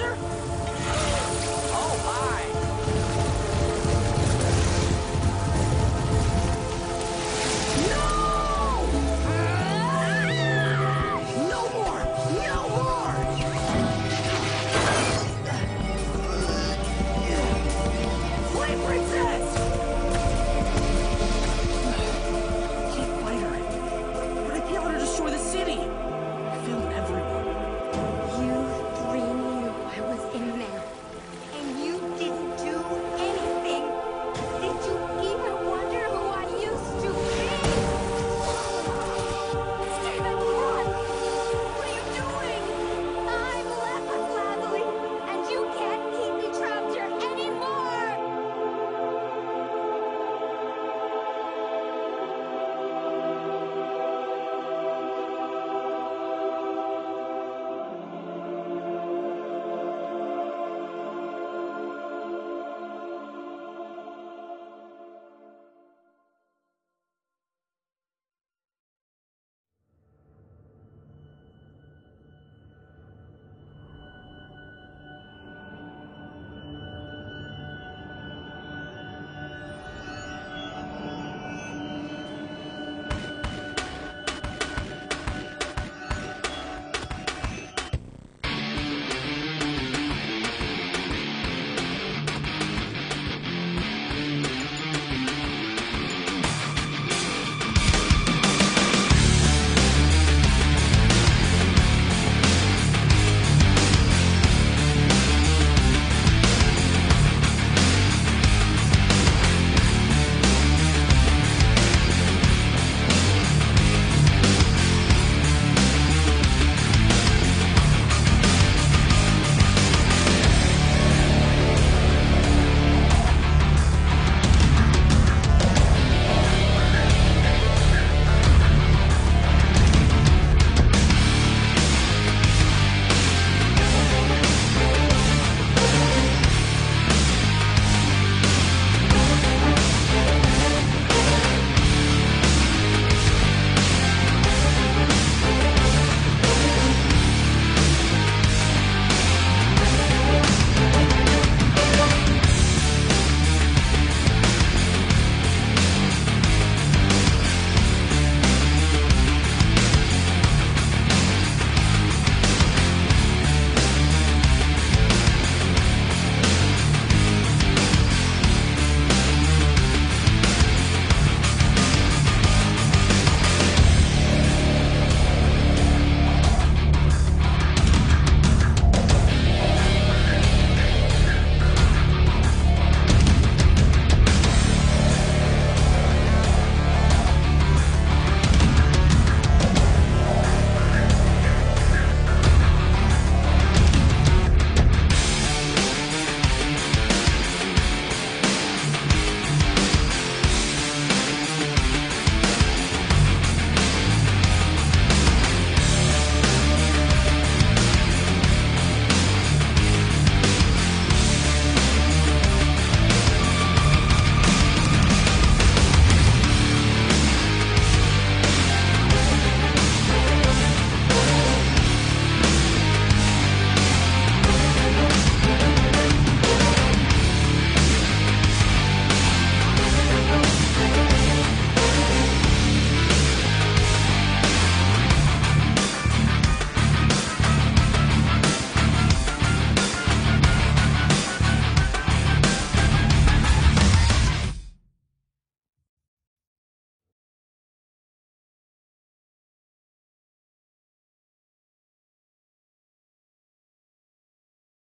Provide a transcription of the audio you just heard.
monster?